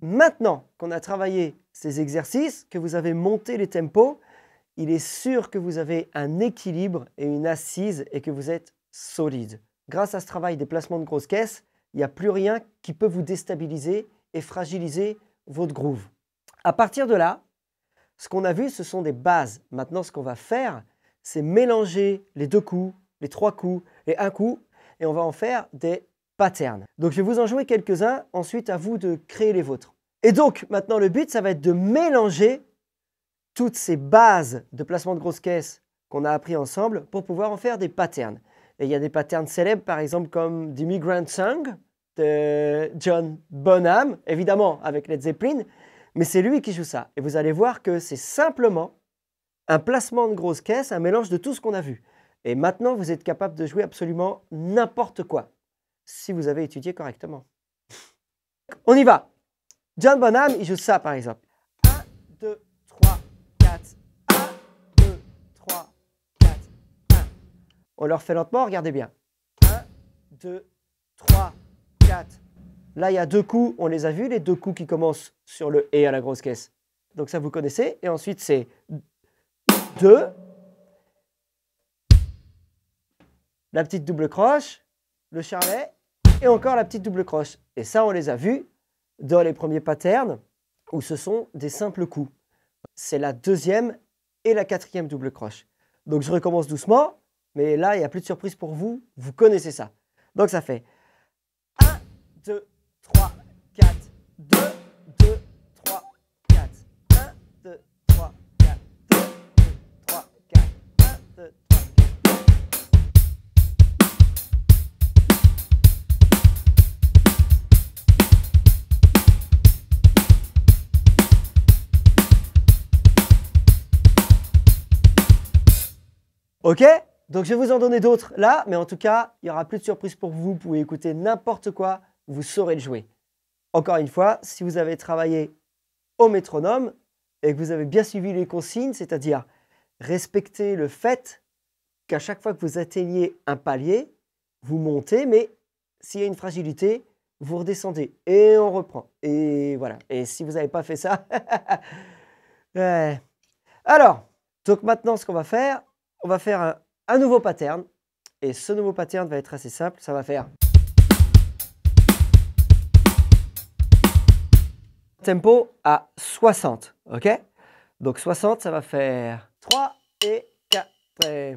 Maintenant qu'on a travaillé ces exercices, que vous avez monté les tempos, il est sûr que vous avez un équilibre et une assise et que vous êtes solide. Grâce à ce travail des placements de grosses caisses, il n'y a plus rien qui peut vous déstabiliser et fragiliser votre groove. À partir de là, ce qu'on a vu, ce sont des bases. Maintenant, ce qu'on va faire, c'est mélanger les deux coups, les trois coups et un coup, et on va en faire des patterns. Donc, je vais vous en jouer quelques-uns, ensuite à vous de créer les vôtres. Et donc, maintenant, le but, ça va être de mélanger toutes ces bases de placement de grosses caisses qu'on a appris ensemble pour pouvoir en faire des patterns. Et il y a des patterns célèbres, par exemple, comme The Migrant Song de John Bonham, évidemment avec Led Zeppelin, mais c'est lui qui joue ça. Et vous allez voir que c'est simplement un placement de grosse caisse, un mélange de tout ce qu'on a vu. Et maintenant, vous êtes capable de jouer absolument n'importe quoi, si vous avez étudié correctement. On y va. John Bonham, il joue ça par exemple. 1, 2, 3, 4. 1, 2, 3, 4, 1. On le refait lentement, regardez bien. 1, 2, 3, 4. Là, il y a deux coups, on les a vus, les deux coups qui commencent sur le et à la grosse caisse. Donc ça, vous connaissez. Et ensuite, c'est 2. La petite double croche, le charlet, et encore la petite double croche. Et ça, on les a vus dans les premiers patterns, où ce sont des simples coups. C'est la deuxième et la quatrième double croche. Donc je recommence doucement, mais là, il n'y a plus de surprise pour vous, vous connaissez ça. Donc ça fait 1, 2, 3, 4, 2, 2, 3, 4. 1, 2, 3, 4, 2, 2, 3, 4. 1, 2, 3, Ok? Donc je vais vous en donner d'autres là, mais en tout cas, il n'y aura plus de surprise pour vous. Vous pouvez écouter n'importe quoi, vous saurez le jouer. Encore une fois, si vous avez travaillé au métronome et que vous avez bien suivi les consignes, c'est-à-dire respecter le fait qu'à chaque fois que vous atteignez un palier, vous montez, mais s'il y a une fragilité, vous redescendez et on reprend. Et voilà. Et si vous n'avez pas fait ça, alors, donc maintenant, ce qu'on va faire, on va faire un, nouveau pattern. Et ce nouveau pattern va être assez simple. Ça va faire tempo à 60. OK? Donc 60, ça va faire 3 et 4. Et...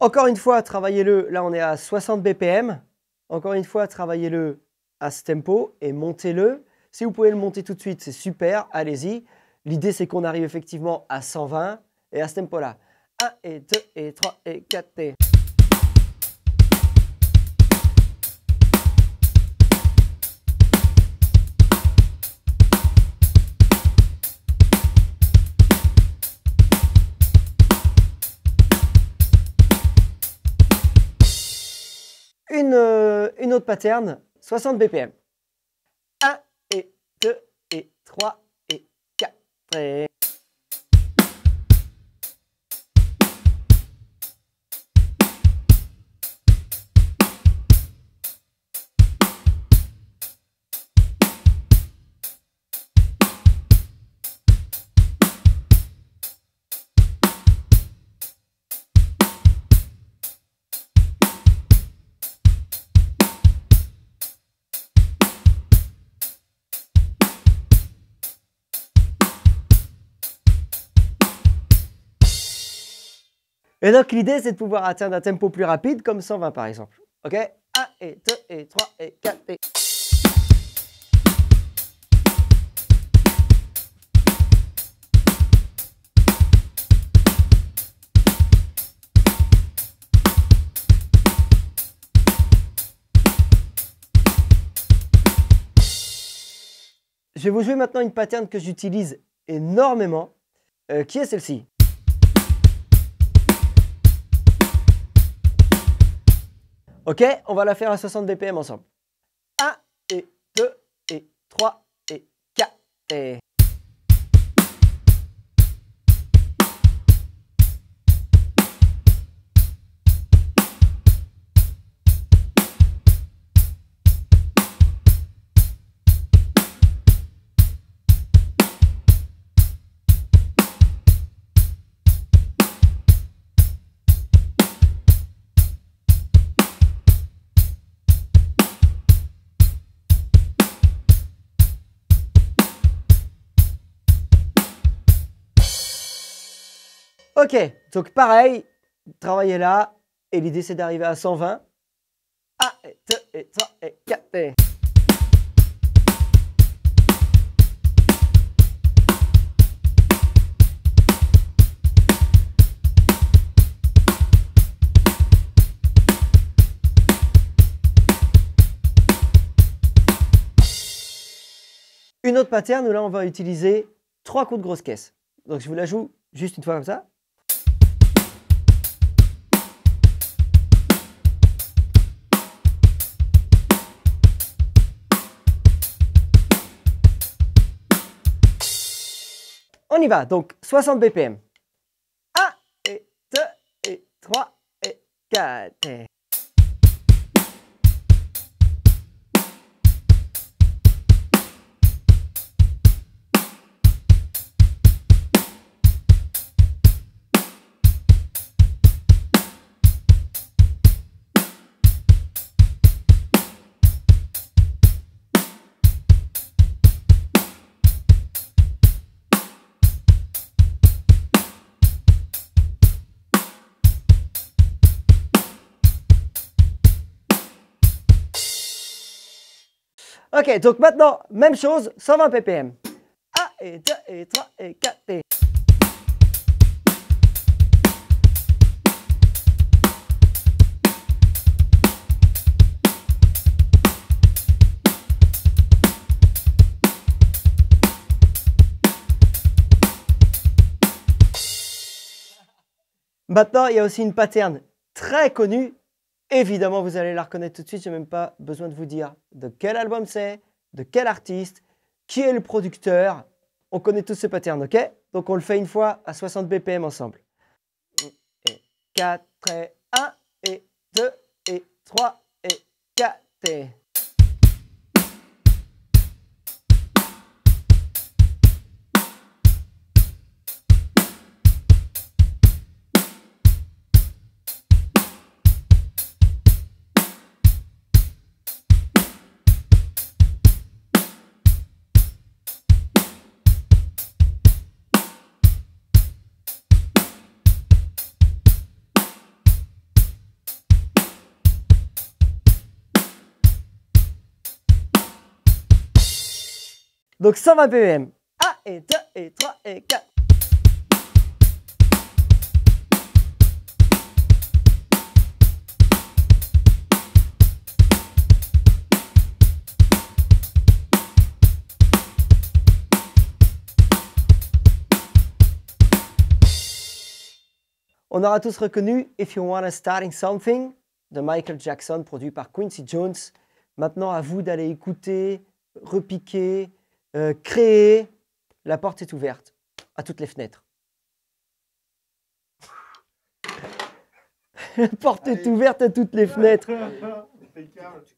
Encore une fois, travaillez-le. Là, on est à 60 BPM. Encore une fois, travaillez-le à ce tempo et montez-le. Si vous pouvez le monter tout de suite, c'est super, allez-y. L'idée, c'est qu'on arrive effectivement à 120 et à ce tempo-là. 1 et 2 et 3 et 4 et... Une, euh, une autre pattern, 60 BPM. 1 et 2 et 3 et 4 et... Et donc l'idée c'est de pouvoir atteindre un tempo plus rapide comme 120 par exemple. Ok? 1 et 2 et 3 et 4 et... Je vais vous jouer maintenant une pattern que j'utilise énormément, euh, qui est celle-ci. Ok, on va la faire à 60 BPM ensemble. 1 et 2 et 3 et 4. Et... Ok, donc pareil, travaillez là, et l'idée c'est d'arriver à 120. 1 et 2 et 3 et 4 et... Une autre pattern où là on va utiliser trois coups de grosse caisse. Donc je vous la joue juste une fois comme ça. On y va, donc 60 BPM. 1 et 2 et 3 et 4. Et... Ok, donc maintenant, même chose, 120 ppm. 1 et 2 et 3 et 4 et... Maintenant, il y a aussi une pattern très connue Évidemment, vous allez la reconnaître tout de suite, je n'ai même pas besoin de vous dire de quel album c'est, de quel artiste, qui est le producteur. On connaît tous ce pattern, ok? Donc on le fait une fois à 60 BPM ensemble. Et 4 et 1 et 2 et 3 et 4 et... Donc 120 ppm. 1 et 2 et 3 et 4. On aura tous reconnu If You Wanna Starting Something de Michael Jackson, produit par Quincy Jones. Maintenant, à vous d'aller écouter, repiquer, euh, créer, la porte est ouverte à toutes les fenêtres. la porte est ouverte à toutes les fenêtres.